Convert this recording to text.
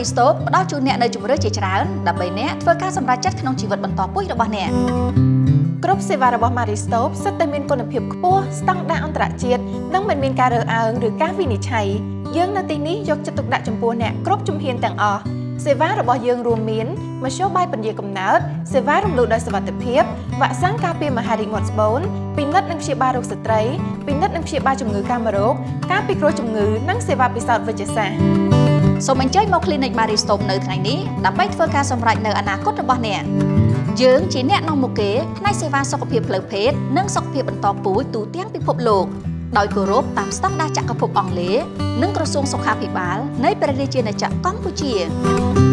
Mariscope ផ្ដល់ជូនអ្នកនៅជំរឿជាច្រើនដើម្បីអ្នកធ្វើការសម្រេចចិត្តក្នុងជីវិតបន្តពូជរបស់អ្នកគ្រប់សេវារបស់ Maristop សុទ្ធតែមានគុណភាពខ្ពស់ស្តង់ដារអន្តរជាតិនិងមិនមានការរើសអើងឬការវិនិច្ឆ័យយើងនៅទីនេះយកចិត្តទុកដាក់ចំពោះអ្នកគ្រប់ជំហានទាំងអស់សេវារបស់យើងរួមមានមធ្យោបាយពន្យាកំណើតសេវារំលោភដោយសុវត្ថិភាពវ៉ាក់សាំងការពារមហារីកមាត់ស្បូនពិនិត្យនិងព្យាបាលរោគស្ត្រីពិនិត្យនិងព្យាបាលជំងឺកាមរោគការពិគ្រោះជំងឺនិងសេវាពិសោធន៍វិជ្ជសាស្ត្រ សូមអញ្ជើញមក Clinic Maristop នៅថ្ងៃនេះដើម្បីធ្វើការសម្រេចនៅអនាគតរបស់អ្នកយើងជាអ្នកនាំមុខគេផ្នែកសេវាសុខភាពផ្លូវភេទនិងសុខភាពបន្តពូជទូទាំងពិភពលោកដោយគោរពតាមស្តង់ដារចក្រភពអង់គ្លេសនិងក្រសួងសុខាភិបាលនៃព្រះរាជាណាចក្រកម្ពុជា